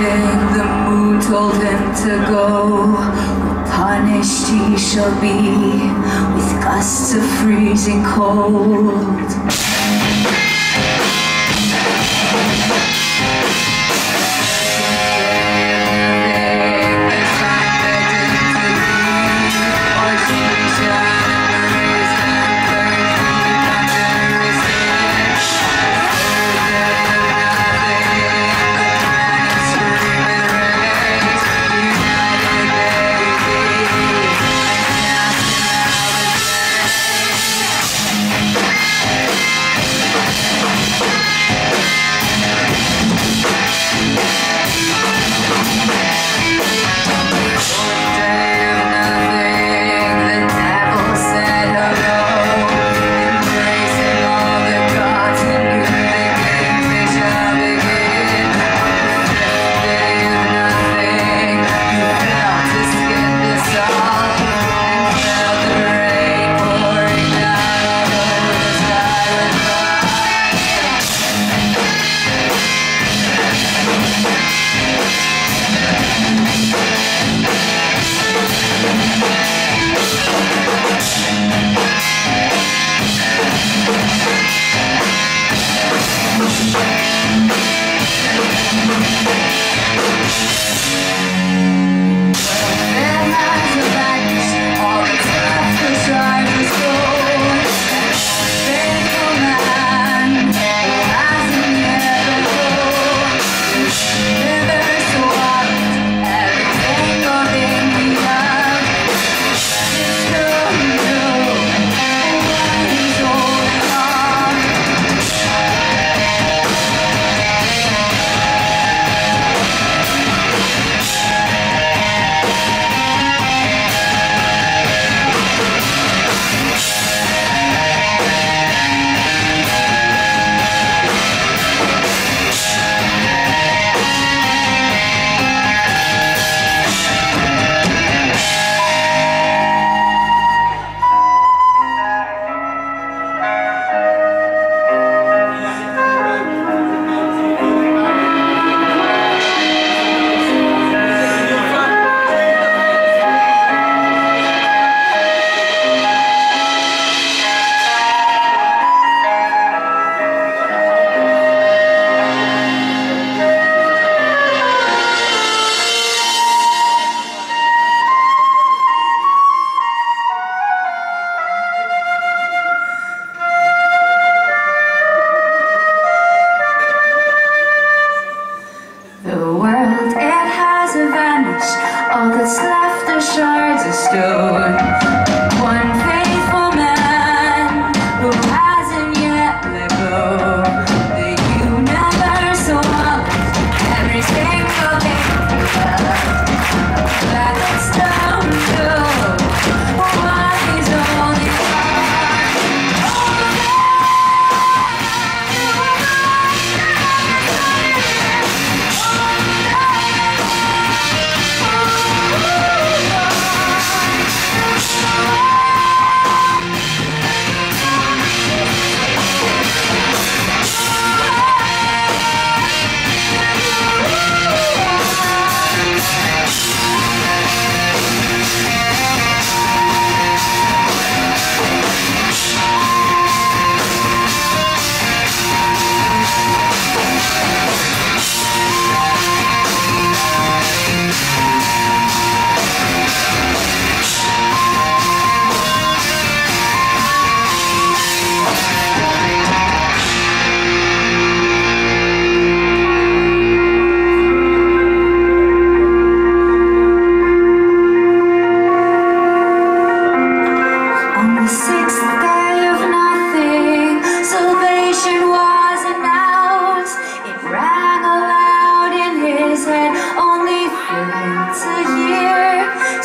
The moon told him to go, punished he shall be with gusts of freezing cold.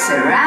surround.